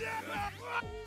Yeah!